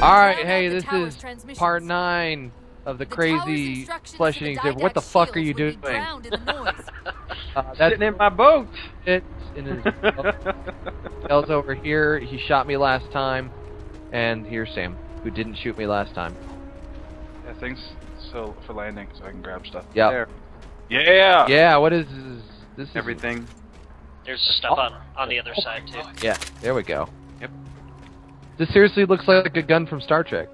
All right, hey, this is part nine of the The crazy instructions flesh eating exhibit. What the fuck are you doing? will be drowned in the noise. Uh, that's Sitting in my boat. it. In his Tails over here. He shot me last time, and here's Sam, who didn't shoot me last time. Yeah, thanks so for landing, so I can grab stuff. Yeah. There. Yeah. Yeah. What is this? this is, Everything. There's stuff on on the other side too. Yeah. There we go. Yep. This seriously looks like a gun from Star Trek.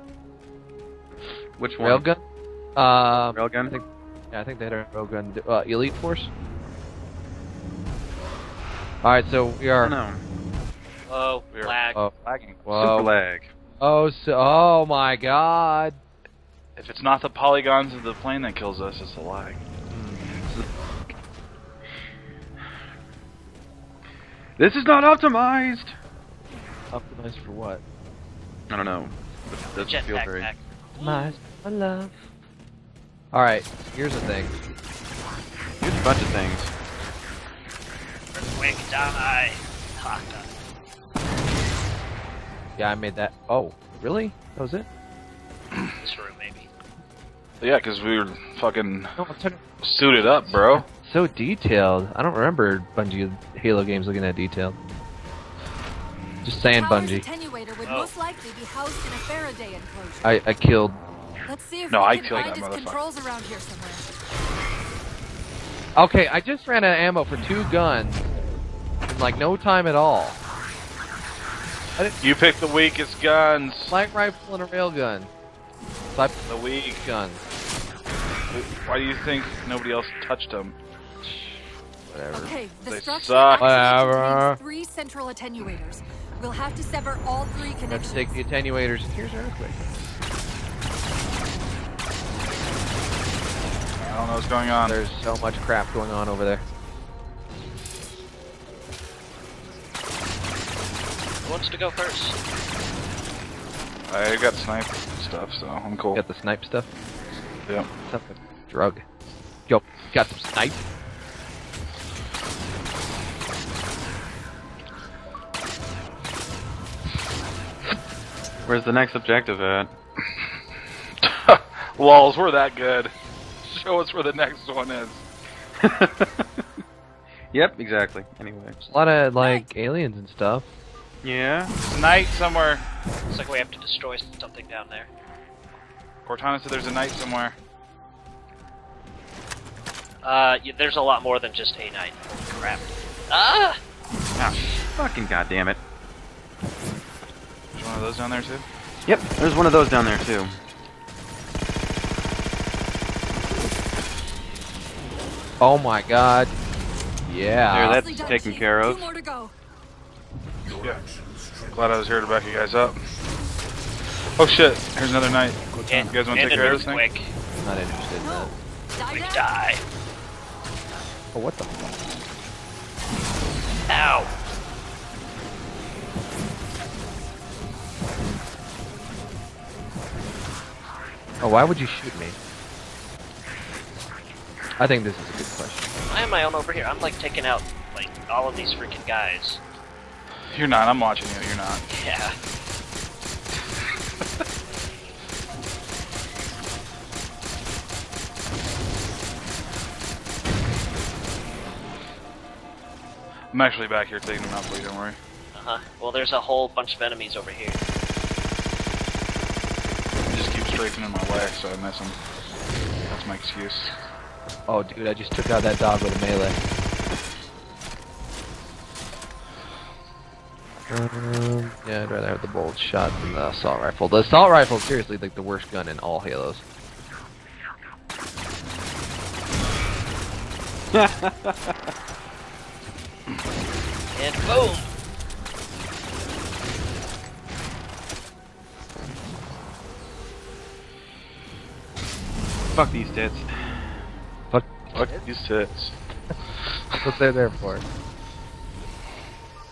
Which one? Railgun. Uh, Railgun. I think, yeah, I think they had a railgun. Uh, Elite Force. All right, so we are. don't know. Whoa, Weird. lag. Oh, Lagging. whoa. Super lag. Oh, so, oh my God. If it's not the polygons of the plane that kills us, it's the lag. This is not optimized. Optimized for what? I don't know. It doesn't feel Jetpack very. pack. Optimized for love. All right, here's the thing. Here's a bunch of things. Earthquake, die. Hot. Yeah, I made that. Oh, really? That was it? This room maybe. Yeah, because we were fucking No, suited up, bro. So detailed. I don't remember Bungie Halo games looking that detailed. Just saying, Bungie. Attenuator would Oh. most likely be housed in a Faraday enclosure. I, I killed. Let's see if No, we I can killed find that his controls around here somewhere. Okay, I just ran out of ammo for two guns in like no time at all. You picked the weakest guns. Flag rifle and a railgun. So I The weak. guns. Why do you think nobody else touched them? Whatever. Okay, the They structure suck. actually Whatever. contains three central attenuators. We'll have to sever all three Let's connections. take the attenuators. Here's an earthquake. I don't know what's going on. There's so much crap going on over there. Who wants to go first? I got snipe stuff, so I'm cool. Got the snipe stuff. Yeah. Stuff drug. Yo, got some snipe. Where's the next objective at? Lols, we're that good. Show us where the next one is. yep, exactly. Anyway. A lot of like aliens and stuff. Yeah. There's a knight somewhere. Looks like we have to destroy something down there. Cortana said there's a knight somewhere. Uh, y there's a lot more than just a night. Holy crap. Ah! Ah, fucking goddamn it. There's one of those down there too. Yep, there's one of those down there too. Oh my god. Yeah. There, that's taken care of. Two more to go. Yeah. Glad I was here to back you guys up. Oh shit, here's another knight. And, You guys wanna take care of this thing? earthquake. Not interested in that. Die We die. Oh, what the fuck? Ow! Oh, why would you shoot me? I think this is a good question. Why am I on over here? I'm like taking out like all of these freaking guys. You're not, I'm watching you, you're not. Yeah. I'm actually back here taking them out for you, don't worry. Uh huh. Well, there's a whole bunch of enemies over here. They just keep strafing in my way, so I miss him. That's my excuse. Oh, dude, I just took out that dog with a melee. Um, yeah, I'd rather have the bolt shot than the assault rifle. The assault rifle is seriously like the worst gun in all Halos. And boom! Fuck these tits. Fuck, Fuck these tits. that's what they're there for.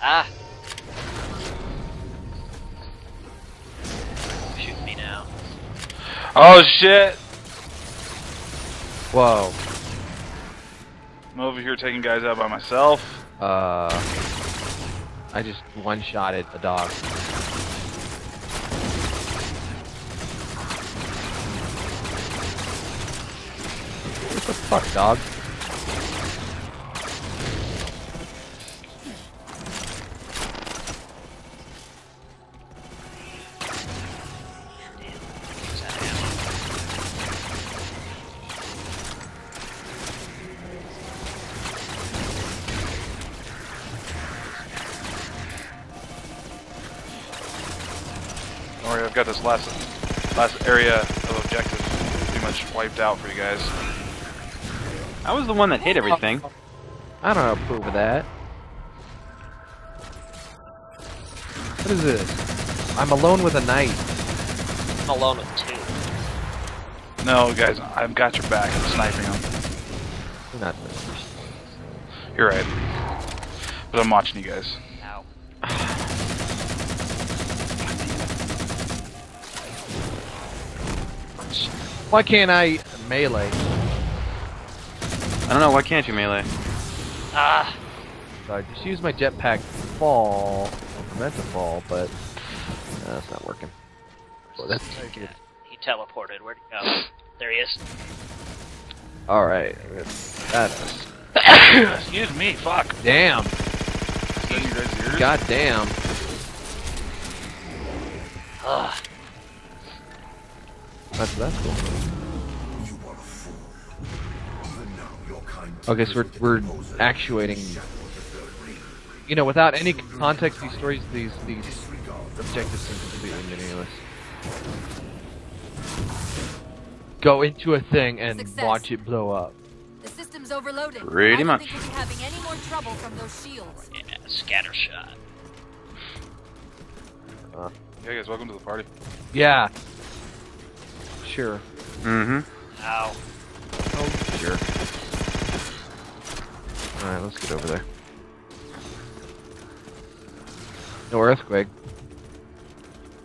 Ah! Shoot me now. Oh shit! Whoa. I'm over here taking guys out by myself. Uh, I just one-shotted a dog. Fuck, dog. I've got this last last area of objective pretty much wiped out for you guys. I was the one that hit everything. I don't approve of that. What is this? I'm alone with a knight. I'm alone with two. No, guys, I've got your back. I'm sniping them. You're not. You're right. But I'm watching you guys. Ow. Why can't I melee? I don't know, why can't you melee? Ah, So I just use my jetpack to fall. I meant to fall, but uh, that's not working. Well, that's okay. He teleported. Where'd he go? There he is. all right. That is. Excuse me, fuck. Damn. Is that in your guys' ears? God damn. Ugh. That's that's cool. Okay, so we're we're actuating. You know, without any context, these stories, these these objectives seem completely meaningless. Go into a thing and Success. watch it blow up. The system's overloaded. Pretty I don't much. think we'll be having any more trouble from those shields. Yeah, scatter shot. Yeah, guys, welcome to the party. Yeah. Sure. Mm-hmm. Ow. Oh, sure. All right, let's get over there. No earthquake.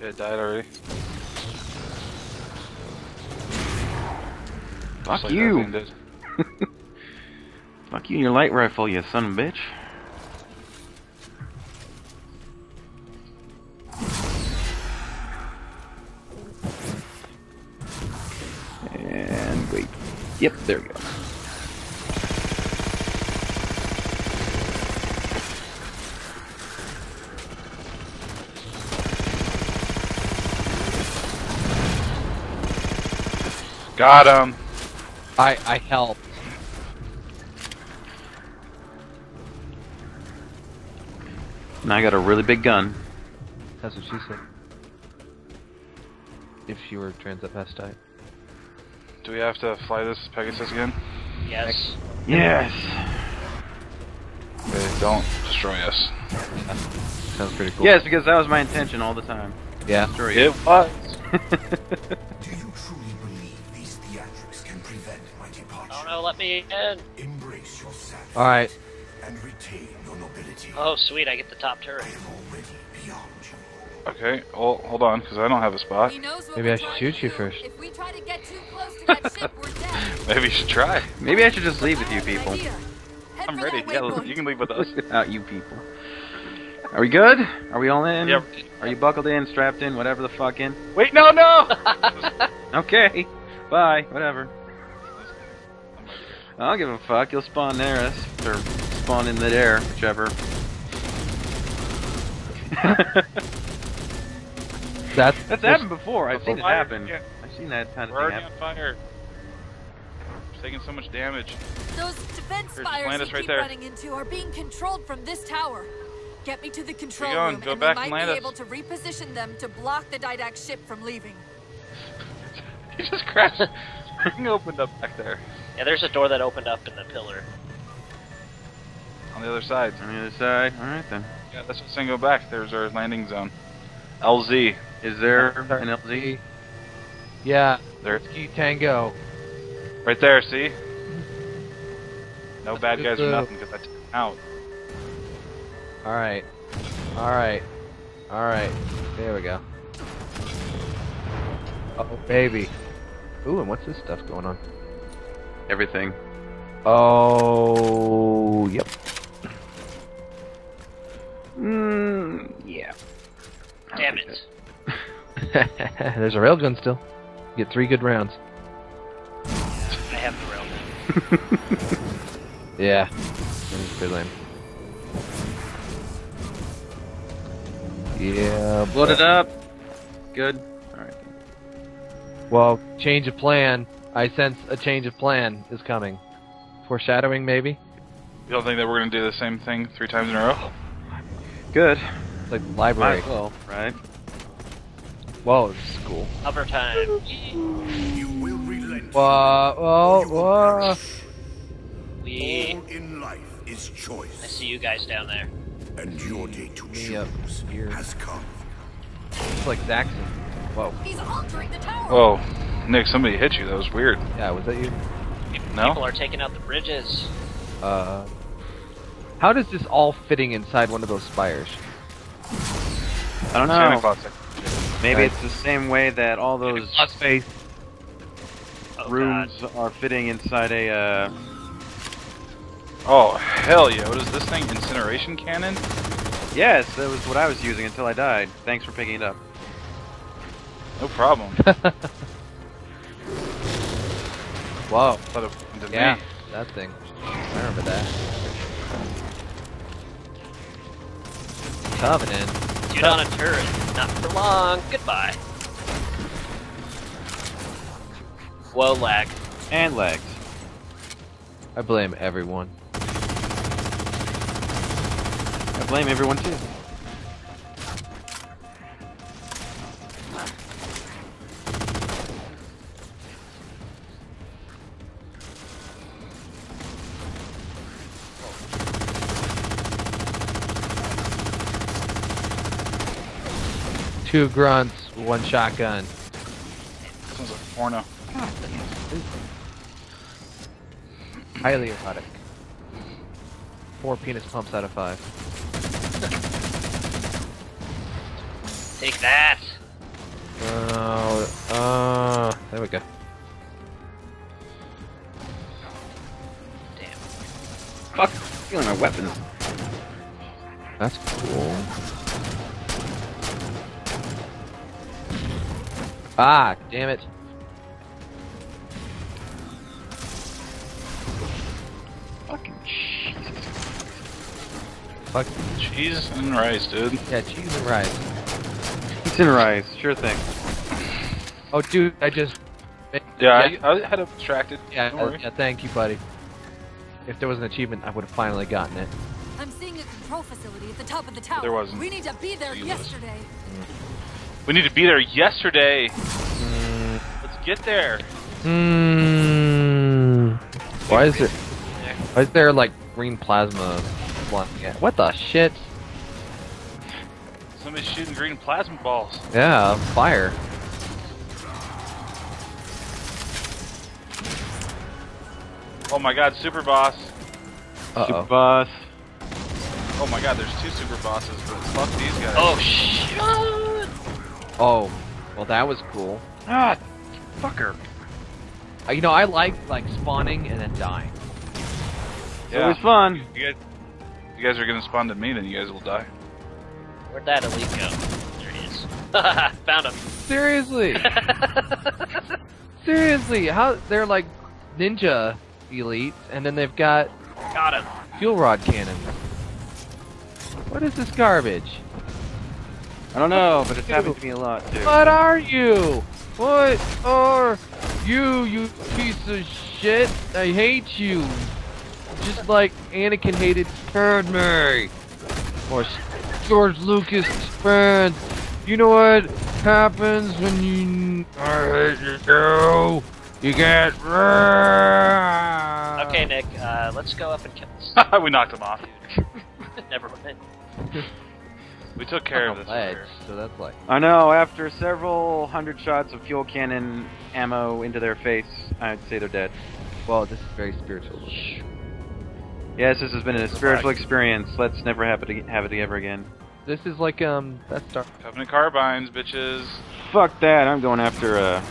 Yeah, it died already. Fuck like you. that thing did. Fuck you and your light rifle, you son of a bitch. And wait. Yep, there we go. Got him. I I helped. Now I got a really big gun. That's what she said. If she were transvestite. Do we have to fly this Pegasus again? Yes. Yes. Okay, don't destroy us. Sounds pretty cool. Yes, because that was my intention all the time. Yeah. Destroy you. It you truly let me in. Embrace your sadness All right. and retain your nobility. Oh sweet, I get the top turret. I am already beyond you. Okay, well, hold on, because I don't have a spot. He knows what Maybe I should shoot you first. If we try to get too close to that ship, we're dead. Maybe you should try. Maybe I should just leave with you people. I'm ready. Yeah, you can leave with us. Without you people. Are we good? Are we all in? Yep. Are you buckled in, strapped in, whatever the fuck in? Wait, no, no! Okay. Bye. Whatever. I don't give a fuck. You'll spawn near us. Or spawn in the air, whichever. That's That's happened before. I've seen it happen. yeah. I've seen that kind of We're thing already on fire. It's taking so much damage. Those defense Here, just fires land we right keep there. running into are being controlled from this tower. Get me to the control going. room, Go and back we might land be us. able to reposition them to block the Didact ship from leaving. He just crashed. Thing opened up back there. Yeah, there's a door that opened up in the pillar. On the other side. On the other side. Alright then. Yeah, that's what's saying go back. There's our landing zone. LZ. Is there an LZ? yeah. There. Key Tango. Right there, see? No Let's bad guys or nothing, because I took him out. All right. All right. All right. There we go. Oh baby. Ooh, and what's this stuff going on? Everything. Oh, yep. Mm, yeah. Damn it. There's a railgun still. Get three good rounds. I have the railgun. Yeah. It's pretty lame. Yeah. Load it up. Good. Alright. Well, change of plan. I sense a change of plan is coming. Foreshadowing, maybe? You don't think that we're gonna do the same thing three times in a row? Good. It's like the Might library. as well, right? Whoa, this is cool. Hover time. You will relent. Whoa, whoa, You will whoa. perish. We. All in life is choice. I see you guys down there. and your day to Me choose here. has come. It's like Zaxxon. Whoa. He's altering the tower. Whoa, Nick, somebody hit you. That was weird. Yeah, was that you? No? People are taking out the bridges. Uh. How does this all fitting inside one of those spires? I don't Santa know. Claus. Maybe Right. it's the same way that all those face. Oh, rooms God. are fitting inside a, uh... Oh hell yeah! What is this thing? Incineration cannon? Yes, that was what I was using until I died. Thanks for picking it up. No problem. Whoa. Thought it to Yeah, me. that thing. I remember that. Covenant. Dude on a turret. Not for long. Goodbye. Whoa, lag. And legs. I blame everyone. I blame everyone too. Two grunts, one shotgun. This one's a porno. Highly erotic. Four penis pumps out of five. Take that. Oh, uh, there we go. Damn. Fuck, stealing my weapons. That's cool. Ah, damn it. Fucking Jesus. Fuck. Cheese and rice, dude. Yeah, cheese and rice. It's in rice, sure thing. Oh, dude, I just. Yeah, I, I had abstracted. Yeah, Don't uh, yeah, thank you, buddy. If there was an achievement, I would have finally gotten it. I'm seeing a control facility at the top of the tower. There wasn't. We need to be there Jesus. yesterday. We need to be there yesterday. Let's get there. Hmm. Why is it? Why is there like green plasma? What the shit? Somebody's shooting green plasma balls. Yeah, fire. Oh my god, super boss. Uh Super oh. boss. Oh my god, there's two super bosses, but fuck these guys. Oh, shit. Oh, well that was cool. Ah, fucker. Uh, you know, I like like spawning and then dying. It was fun. You guys, you guys are gonna spawn to me, then you guys will die. Where'd that elite go? There he is. Found him. Seriously, seriously, how they're like ninja elites, and then they've got Got him. fuel rod cannons. What is this garbage? I don't know, but it's happened to me a lot too. What are you? What are you, you piece of shit? I hate you. Just like Anakin hated Padme. Or George Lucas friend. You know what happens when you I hate you? too. You get Okay, Nick, uh, let's go up and kill this. we knocked him off. Never mind. We took care of this. ledge, earlier. so that's like I know, after several hundred shots of fuel cannon ammo into their face, I'd say they're dead. well, this is very spiritual. Yes, this has been a spiritual experience. Let's never have it, have it ever again. This is like um that's Star Covenant carbines, bitches. Fuck that, I'm going after a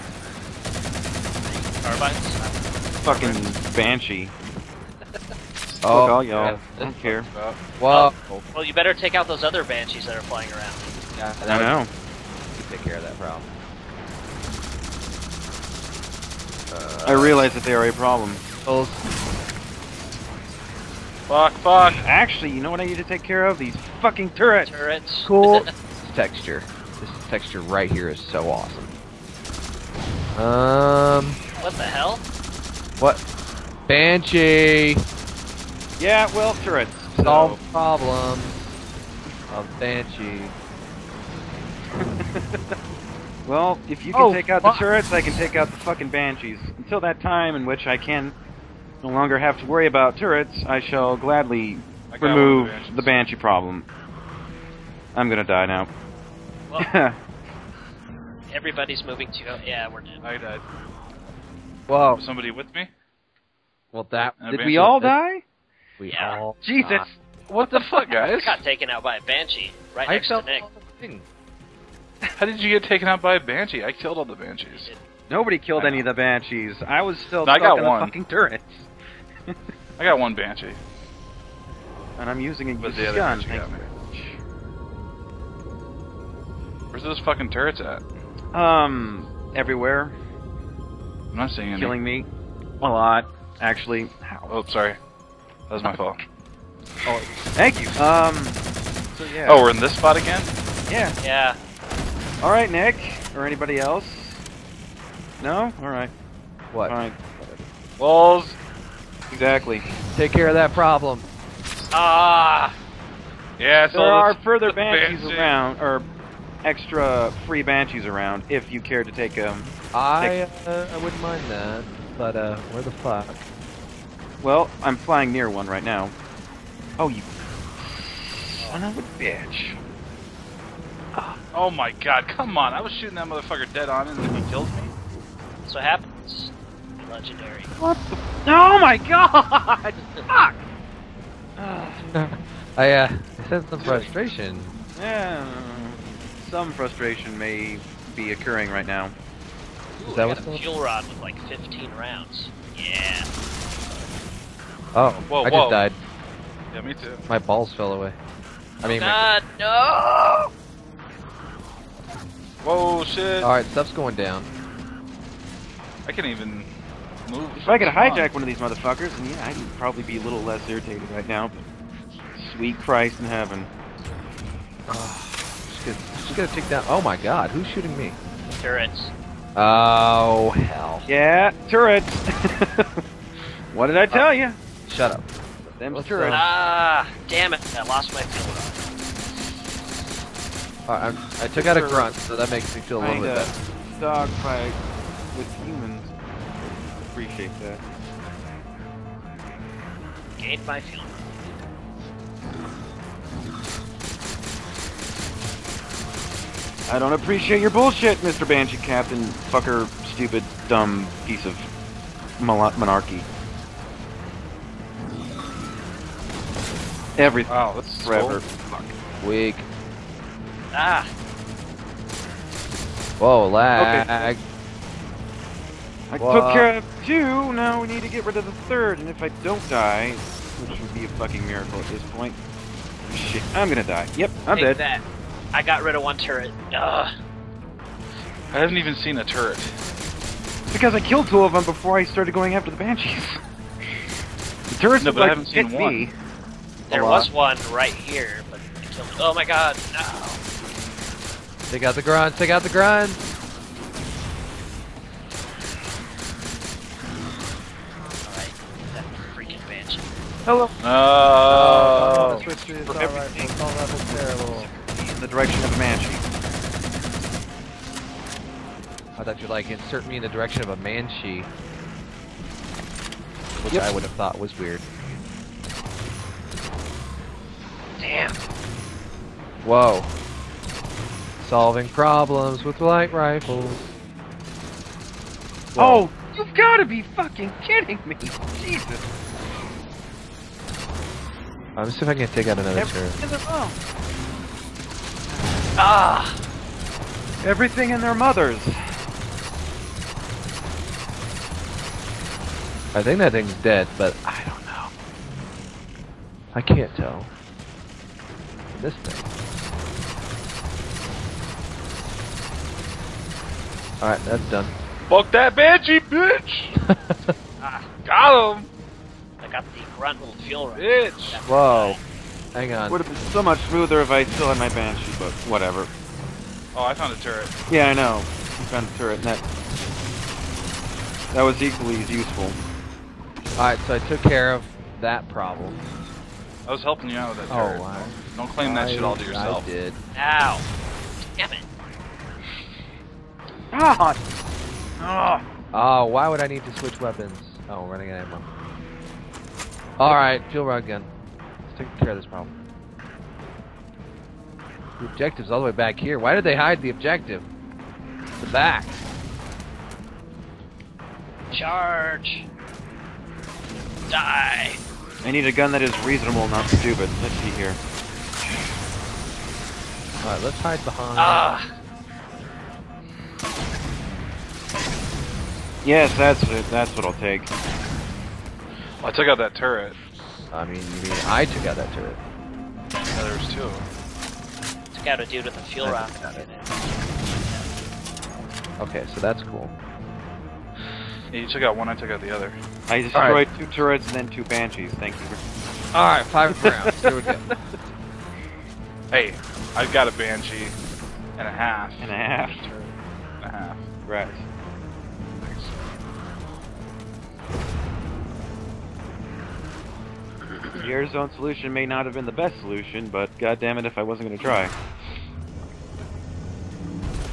Carbines? fucking banshee. Oh, Fuck all y'all. yeah, I don't care. About. Whoa. Well, you better take out those other banshees that are flying around. Yeah, I that know. would take care of that problem. I realize that they are a problem. rifles. Fuck, fuck. Actually, you know what I need to take care of? These fucking turrets. Turrets. Cool. this texture. This texture right here is so awesome. Um, what the hell? what? Banshee. Yeah, well, turrets. Solve So, problems of Banshee. well, if you can Oh, take out the turrets, I can take out the fucking banshees. Until that time in which I can no longer have to worry about turrets, I shall gladly I got one of remove banshees. the banshee problem. I'm gonna die now. Well, everybody's moving to. Yeah, we're dead. I died. Whoa. Was somebody with me? Well, that Uh, Did Banshee- we all die? We Yeah. all Jesus. died. What the fuck, guys? Got taken out by a banshee right I next to felt Nick. all the thing. How did you get taken out by a banshee? I killed all the banshees. Nobody killed any of the banshees. I was still No, I got in one. the fucking turrets. I got one banshee. And I'm using a But the useless other gun. banshee Thank you me. very Where's those fucking turrets at? Um, everywhere. I'm not seeing any. Killing me. A lot, actually. How? Oh, sorry. That was my fault. Oh, Thank you. Um, so yeah. Oh, we're in this spot again? yeah. Yeah. All right, Nick, or anybody else? No. All right. What? All right. Walls. Exactly. Take care of that problem. Ah. Yeah, so There are further the banshees banshee. around, or extra free banshees around, if you care to take them. I uh, I wouldn't mind that, but uh, where the fuck? Well, I'm flying near one right now. Oh, you son of a bitch! Oh my god, come on. I was shooting that motherfucker dead on and then he killed me. That's what happens. Legendary. What the? Oh my god! Fuck! I uh, I sense some frustration. Yeah, some frustration may be occurring right now. Ooh, that I what's got a going- fuel rod with like 15 rounds. Yeah. Oh, Whoa, I whoa. just died. Yeah, me too. My balls fell away. I mean, my... God, no! Whoa, shit. all right, stuff's going down. I can't even move. If I could Come on. hijack one of these motherfuckers, then yeah, I'd probably be a little less irritated right now. But sweet Christ in heaven. Just gonna, just gonna take down. Oh my God, who's shooting me? Turrets. Oh hell! Yeah, turrets. what did I tell uh, you? Shut up. Them What's turrets. Ah, damn it. I lost my fuel rod. All right, I'm, took out a grunt, so that makes me feel a little Find bit a better. dogfight with humans. Appreciate that. Gained my fuel. I don't appreciate your bullshit, Mr. Banshee Captain. Fucker, stupid, dumb piece of monarchy. Everything. Wow, that's Forever. Fuck. Weak. Ah, Whoa, lag. Okay. I Wha- took care of two, now we need to get rid of the third, and if I don't die, which would be a fucking miracle at this point, shit, I'm gonna die. Yep, I'm take dead. that. I got rid of one turret. Ugh. I haven't even seen a turret. Because I killed two of them before I started going after the banshees. the turrets No, look but I haven't seen one. me. There A was one right here, but it killed me. Oh my god, no. Take out the grunts. Take out the grunts. Alright, that freaking banshee. Hello. Oh. Oh, oh, no. switch is For all right. everything. All levels terrible. In the direction of a banshee. I thought you'd like insert me in the direction of a manshi, which Yep. I would have thought was weird. Whoa. Solving problems with light rifles. Oh, you've got to be fucking kidding me! Jesus. I'm see if I can take out another turret. Everything in their, oh, Ah! everything in their mothers. I think that thing's dead, but I don't know. I can't tell. This thing. Alright, that's done. Fuck that banshee, bitch! Ah, got him! I got the grunt little fuel rod. Bitch! That's Whoa. right. Hang on. Would have been so much smoother if I still had my Banshee, but whatever. Oh, I found a turret. Yeah, I know. I found a turret, and that, that was equally as useful. Alright, so I took care of that problem. I was helping you out with that Oh, turret. wow. Don't claim that shit all to yourself. I did. Ow. Damn it. Ah! Ah! Oh, why would I need to switch weapons? Oh, running out of ammo. Alright, fuel rod gun. Let's take care of this problem. The objective's all the way back here. Why did they hide the objective? The back. Charge. Die. I need a gun that is reasonable, not stupid. Let's see here. Alright, let's hide behind. Ah. Yes, that's it. That's what I'll take. I took out that turret. I mean, you mean I took out that turret. Yeah, there's two. Took out a dude with a fuel I rod. it. Okay, so that's cool. Yeah, you took out one, I took out the other. I destroyed two turrets and then two Banshees. Thank you. Alright, five rounds. Here we go. Hey, I've got a Banshee and a half. And a half. And a half. Right. The air zone solution may not have been the best solution, but god damn it if I wasn't gonna try.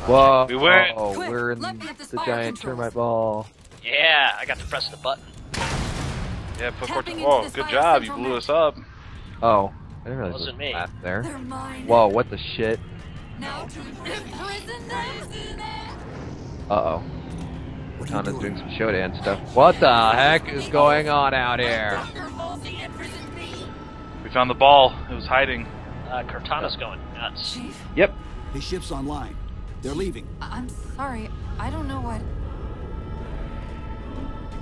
Whoa. We win. Oh, Quick, we're in let me get this the giant controls. termite ball. Yeah, I got to press the button. Yeah, put four. Tapping into Whoa, good job. You blew us up. Oh, I didn't realize Wasn't there was me. there. They're mine. Whoa, what the shit? Now to imprison them. Uh oh. What Cortana's doing doing? some Shodan stuff. What the heck is going on out here? Found the ball. It was hiding. Uh, Cortana's going nuts. Chief, Yep. The ship's online. They're leaving. I- I'm sorry. I don't know what.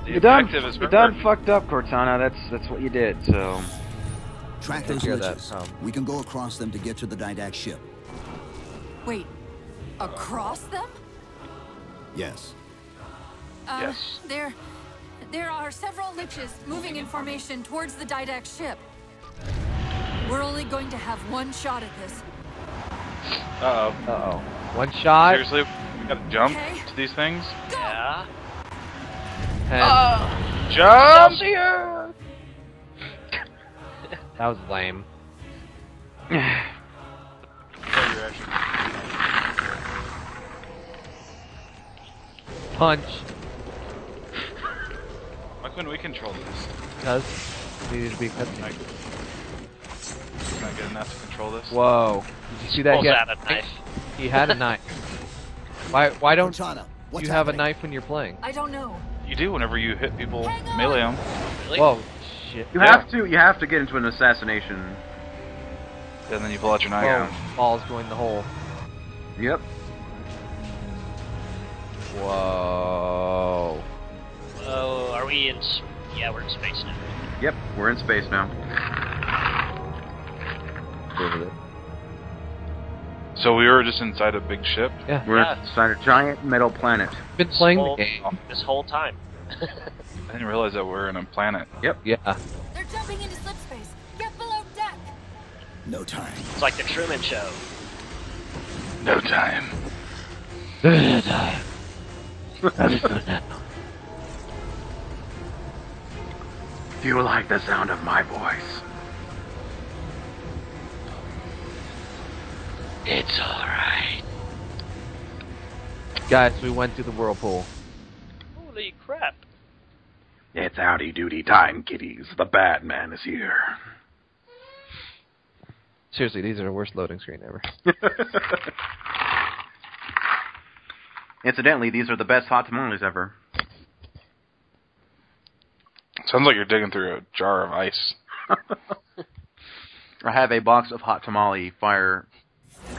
The You done, is you done fucked up, Cortana. That's that's what you did. So Track those care that, liches. um, We can go across them to get to the Didact ship. Wait. Across them? Yes. Uh, Yes. There, there are several liches moving in formation towards the Didact ship. We're only going to have one shot at this. Uh Uh oh. One oh. shot. Seriously, we gotta jump Okay. to these things. Yeah. And Jump! Excelsior! that was lame. Oh, you're actually- Punch. Why couldn't we control this? Because we needed to be cut. Enough to control this? Whoa. Did you see that? He had, out a knife. he had a knife. Why? Why don't Cortana, what's you have a knife when you're playing? I don't know. You do whenever you hit people, melee them. Really? Whoa. Shit. you Yeah. have to you have to get into an assassination. And then you pull out your knife. Whoa. Balls going the hole. Yep. Whoa. Oh, are we in? Yeah, we're in space now. Yep. We're in space now. Over there. So we were just inside a big ship. Yeah. We're Yeah. inside a giant metal planet. Been playing whole- the game. This whole time. I didn't realize that we're in a planet. Yep. Yeah. They're jumping into slip space. Get below deck. No time. It's like the Truman Show. No time. No time. Do you like the sound of my voice? It's alright. Guys, we went through the whirlpool. Holy crap. It's howdy doody time, kiddies. The bad man is here. Seriously, these are the worst loading screen ever. Incidentally, these are the best hot tamales ever. Sounds like you're digging through a jar of ice. I have a box of hot tamale fire,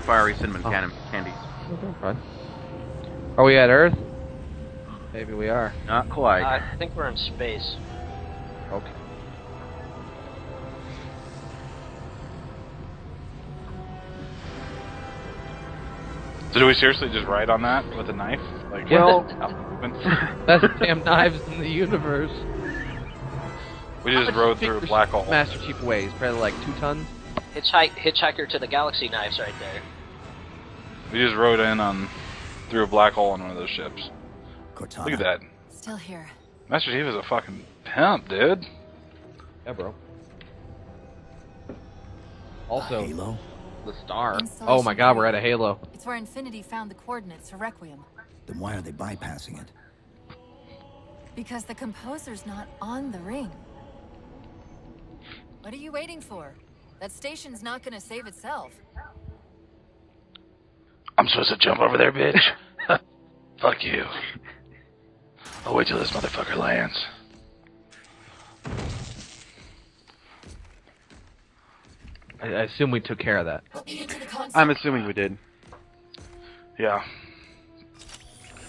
fiery cinnamon Oh. can- candies. Fun. Are we at Earth? Maybe we are. Not quite. I think we're in space. Okay. So do we seriously just ride on that with a knife? Like, Well- out? Best damn knives in the universe. We just rode through think Black Hole. Master Chief weighs probably like two tons. Hitchhike, hitchhiker to the galaxy knives right there. We just rode in on through a black hole on one of those ships. Cortana. Look at that. Still here. Master Chief is a fucking pimp, dude. Yeah, bro. Also, Halo? the star. Oh my God, we're at a Halo. It's where Infinity found the coordinates for Requiem. Then why are they bypassing it? Because the composer's not on the ring. What are you waiting for? That station's not gonna save itself. I'm supposed to jump over there, bitch. Fuck you. I'll wait till this motherfucker lands. I, I assume we took care of that. I'm assuming we did. Yeah.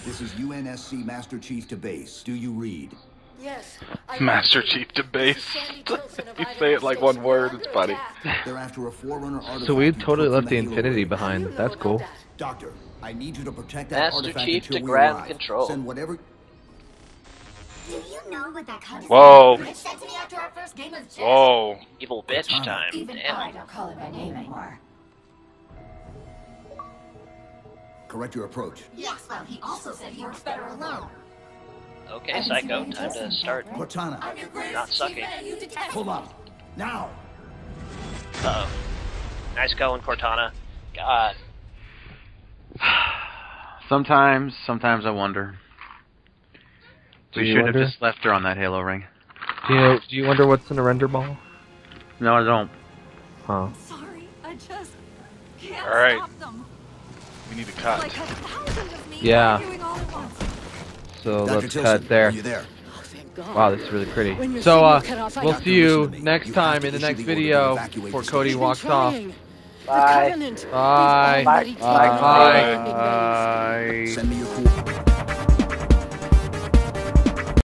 This is UNSC Master Chief to base. Do you read? Yes. Master Chief to base. you say it like one word, it's funny. They're after a Forerunner artifact. So we you totally left the Infinity behind. That's cool. Doctor, I need you to protect that Master artifact Chief until to we arrive. control. Send whatever. Do you know what that cunt Whoa. Said to me after our first game of chess? Whoa. Evil bitch time. Even I don't call it by name anymore. Correct your approach. Yes, well, he also said he works better alone. Okay, Psycho, time to start Cortana, I'm your greatest not sucking. achievement and you detest pull up. Now! Uh oh. Nice going, Cortana. God. Sometimes, sometimes I wonder. Do we should wonder? have just left her on that Halo ring. Do you do you wonder what's in a render ball? No, I don't. Huh. Sorry, I just can't All right. stop them. We need to Like cut. a thousand of me Yeah. So Dr. let's Tillson, cut there. Are you there? Wow, this is really pretty. So uh, off, we'll got- see you Listen to me. next You time in the next the order to video before Cody station. walks off. Bye. Bye. Bye. Bye. Send me your cool. Bye. Send me your cool.